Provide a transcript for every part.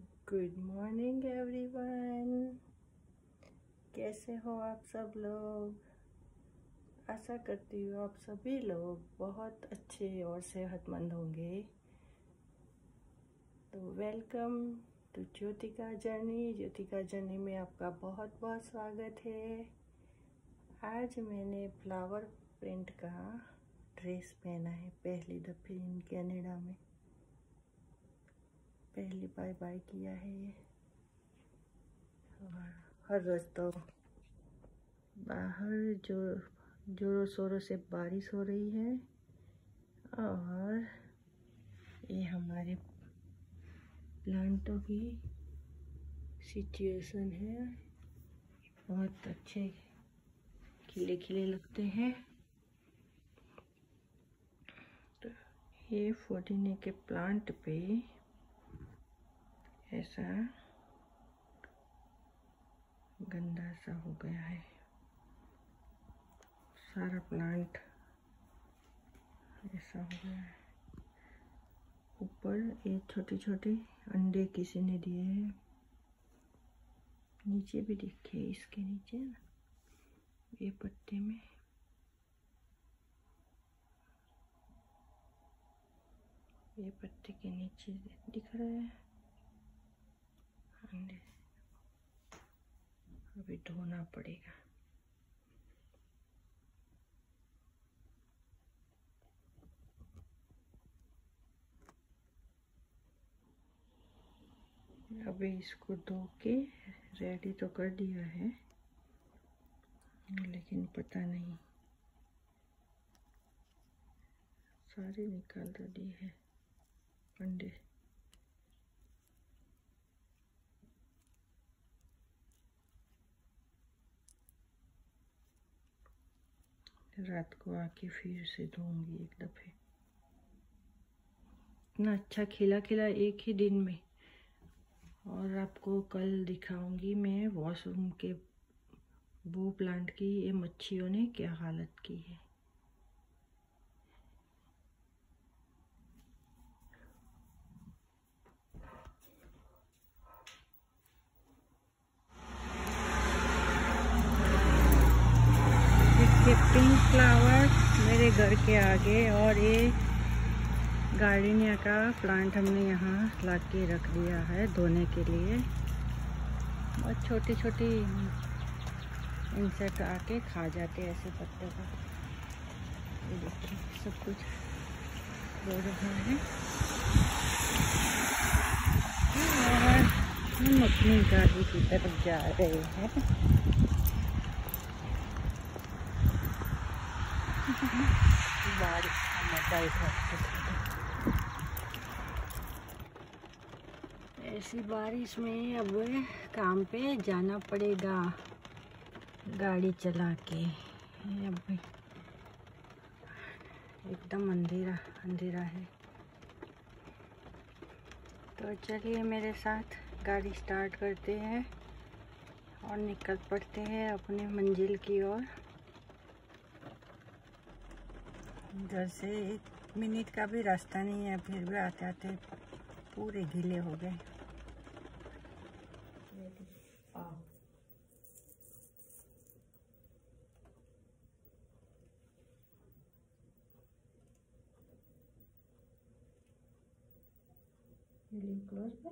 Good morning everyone कैसे हो आप सब लोग? आशा करती हूँ आप सभी लोग बहुत अच्छे और सेहतमंद होंगे। तो welcome to Jyotika journey Jyotika journey में आपका बहुत बहुत स्वागत है। आज मैंने फ्लावर प्रिंट का ड्रेस पहना है, पहली दफ़े इन कनाडा में। पहली बाय बाय किया है ये। और हर रोज़ तो बाहर जो, जोरों शोरों से बारिश हो रही है। और ये हमारे प्लांटों की सिचुएशन है। बहुत अच्छे खिले खिले लगते हैं। तो ये फोर्टीने के प्लांट पे ऐसा गंदा सा हो गया है। सारा प्लांट ऐसा हो गया है। ऊपर ये छोटे छोटे अंडे किसी ने दिए हैं। नीचे भी देखिए इसके नीचे ना। ये पत्ते में। ये पत्ते के नीचे दिख रहा है। अंडे अभी धोना पड़ेगा। अभी इसको धो के रेडी तो कर दिया है, लेकिन पता नहीं। सारे निकाल तो दिए है अंडे रात को आके फिर से धोऊँगी एक दफ़े। इतना अच्छा खिला खिला एक ही दिन में। और आपको कल दिखाऊँगी मैं वॉशरूम के वो प्लांट की, ये मच्छियों ने क्या हालत की है ये पिंक फ्लावर मेरे घर के आगे और ये गार्डनिया का प्लांट हमने यहाँ ला के रख दिया है धोने के लिए। बहुत छोटी छोटी इंसेक्ट आके खा जाते हैं ऐसे पत्ते का। ये देखिए, सब कुछ हो रहा है। और अपनी गाड़ी की तरफ़ जा रहे हैं बारिश ऐसी बारिश में अब काम पे जाना पड़ेगा। गाड़ी चला के। अब एकदम अंधेरा अंधेरा है। तो चलिए मेरे साथ गाड़ी स्टार्ट करते हैं और निकल पड़ते हैं अपने मंजिल की ओर। इधर से एक मिनट का भी रास्ता नहीं है फिर भी आते आते पूरे गीले हो गए You live close by?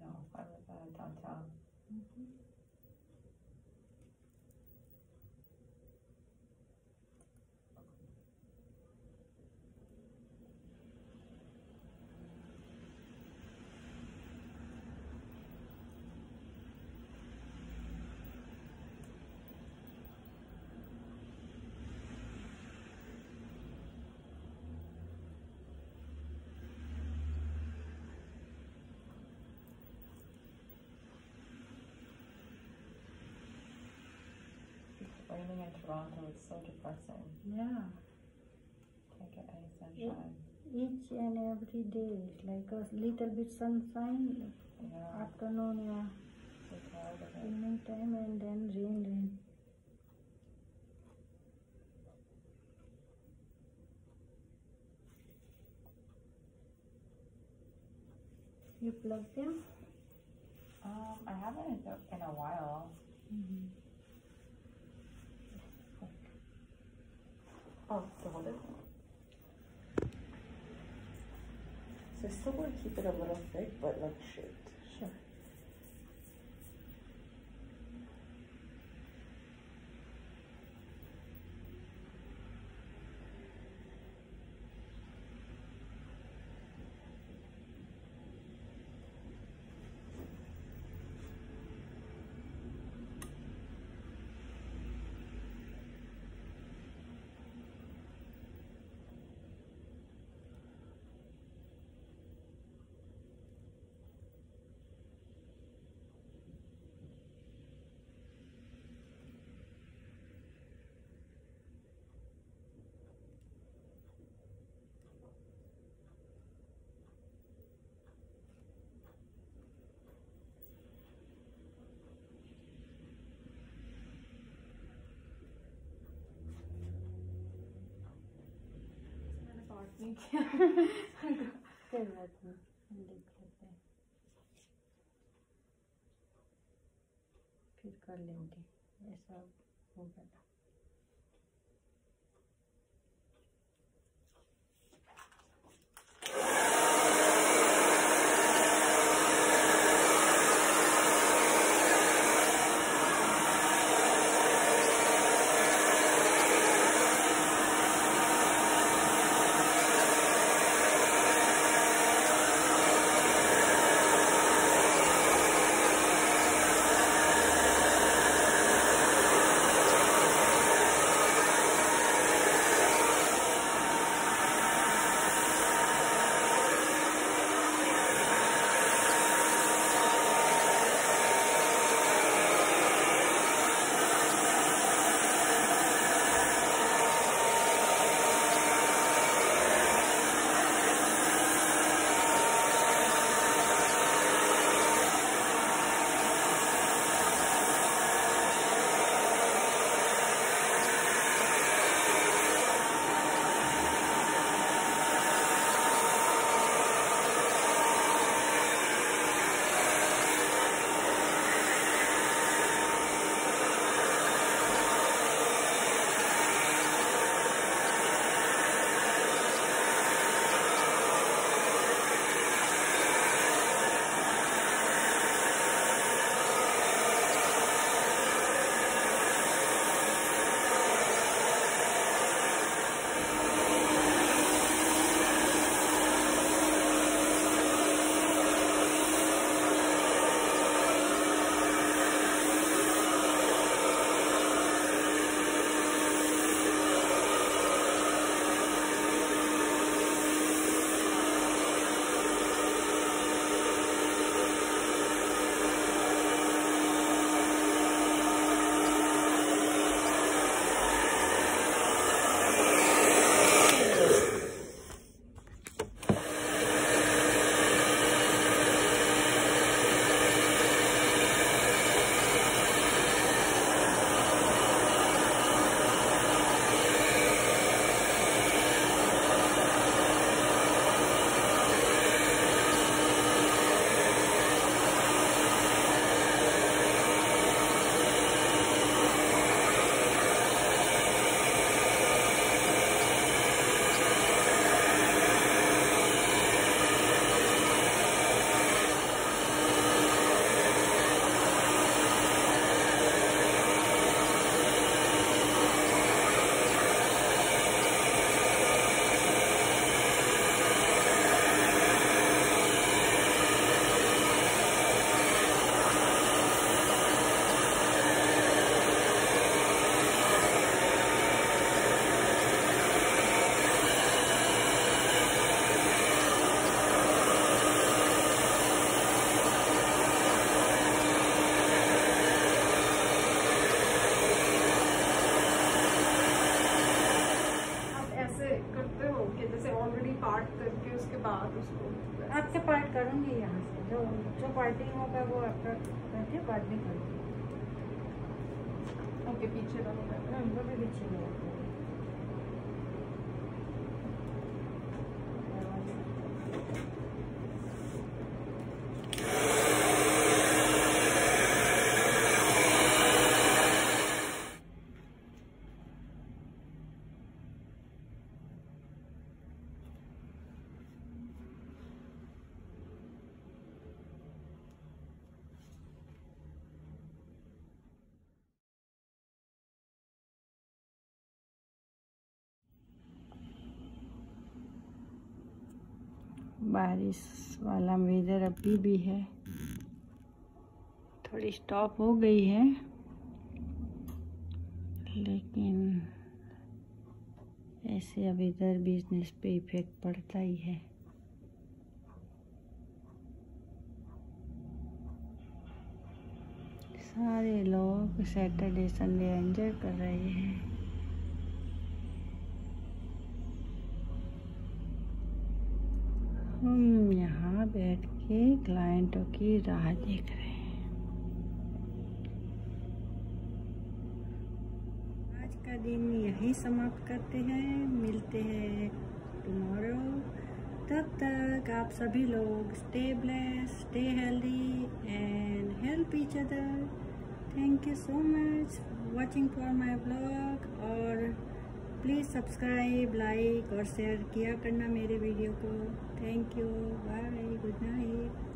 No, I live uh, downtown. Mm -hmm. Raining in Toronto is so depressing. Yeah. Can't get any sunshine. Each and every day, like a little bit sunshine, yeah. afternoon, yeah. So tired of it. Evening time and then rain, rain. You plug them? Um, I haven't in a, in a while. So I still want to keep it a little thick, but like मैंने नहीं देख फिर कर लेंगे ऐसा होगा करूँगी यहाँ से। जो जो पार्टी होगा वो आपका करके बाद में करूँगी ओके पीछे तो का है वो भी पीछे नहीं होता है। बारिश वाला वेदर अभी भी है। थोड़ी स्टॉप हो गई है। लेकिन ऐसे अब इधर बिज़नेस पे इफ़ेक्ट पड़ता ही है। सारे लोग सैटरडे संडे एंजॉय कर रहे हैं। हम यहाँ बैठ के क्लाइंटों की राह देख रहे हैं। आज का दिन यही समाप्त करते हैं। मिलते हैं टुमारो तब तक आप सभी लोग stay bless stay healthy and help each other thank you so much watching for my blog और प्लीज़ सब्सक्राइब लाइक और शेयर किया करना मेरे वीडियो को. Thank you bye good night